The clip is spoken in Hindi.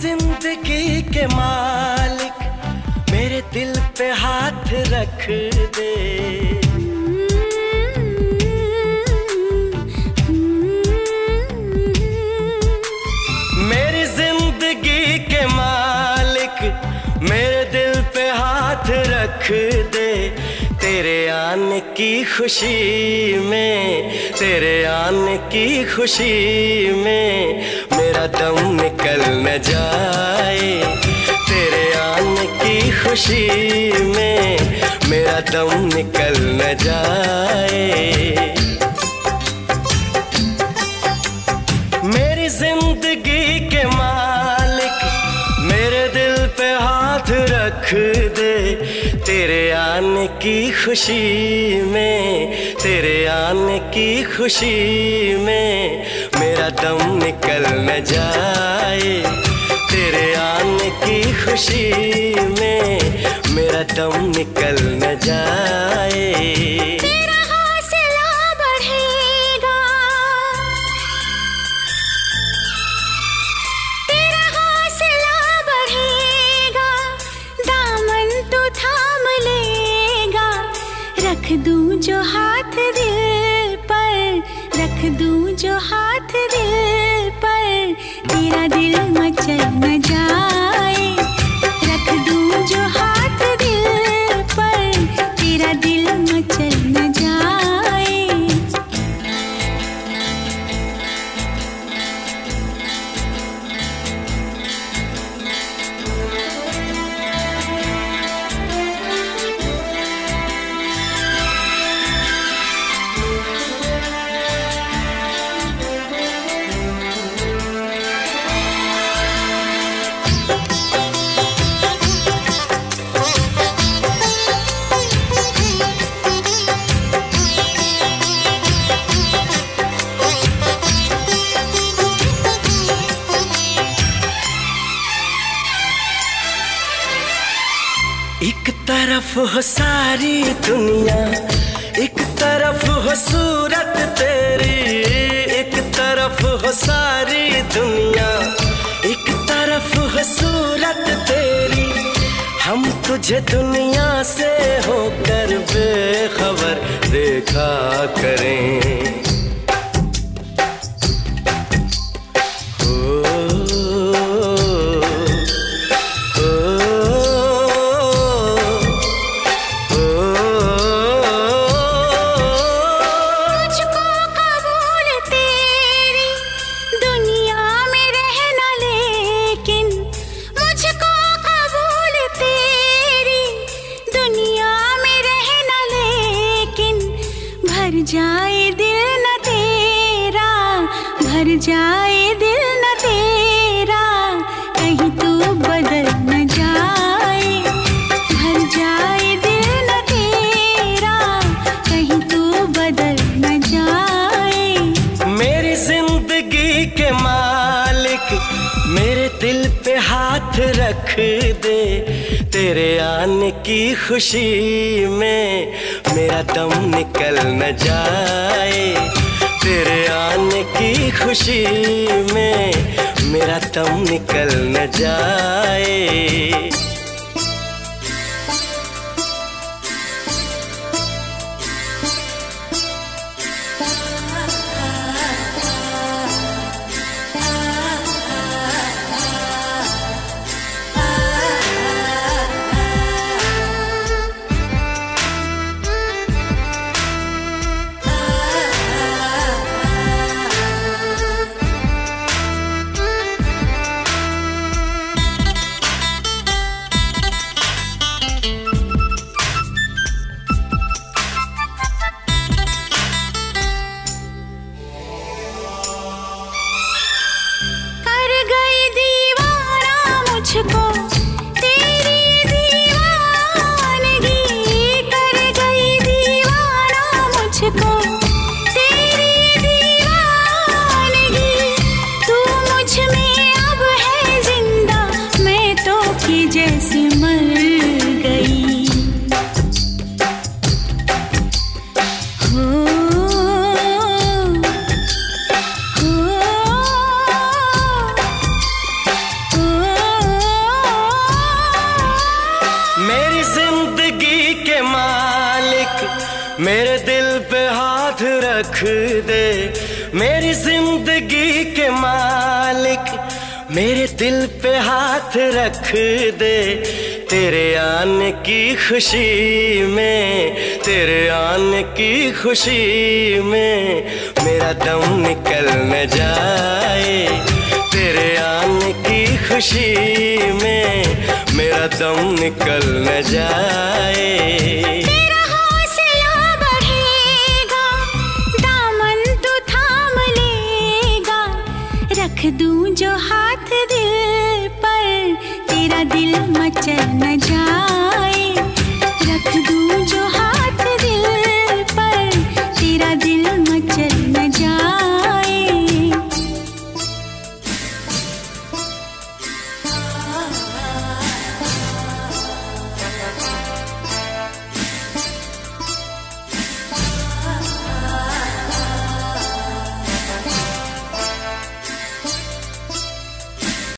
ज़िंदगी के मालिक मेरे दिल पे हाथ रख दे। आने की खुशी में, तेरे आने की खुशी में, मेरा दम निकल न जाए। तेरे आने की खुशी में, मेरा दम निकल न जाए। मेरी ज़िंदगी के मालिक, मेरे दिल पे हाथ रख दे। तेरे आने की खुशी में, तेरे आने की खुशी में, मेरा दम निकल न जाए। तेरे आने की खुशी में, मेरा दम निकल न जाए। दूँ जो हाथ दिल पर, रख दूँ जो हाथ दिल पर। तेरा दिल मचल न जाए। तरफ़ हो सारी दुनिया, एक तरफ़ हो सूरत तेरी, एक तरफ़ हो सारी दुनिया, एक तरफ़ हो सूरत तेरी। हम तुझे दुनिया से होकर बेखबर देखा करें। भर जाए दिल न तेरा भर जाए दिल हाथ रख दे तेरे आने की खुशी में मेरा दम निकल न जाए। तेरे आने की खुशी में मेरा दम निकल न जाए। मेरे दिल पे हाथ रख दे, मेरी ज़िंदगी के मालिक, मेरे दिल पे हाथ रख दे, तेरे आने की खुशी में, तेरे आने की खुशी में, मेरा दम निकल न जाए, तेरे आने की खुशी में, मेरा दम निकल न जाए। जो हाथ दिल पर तेरा दिल मचल न दूँ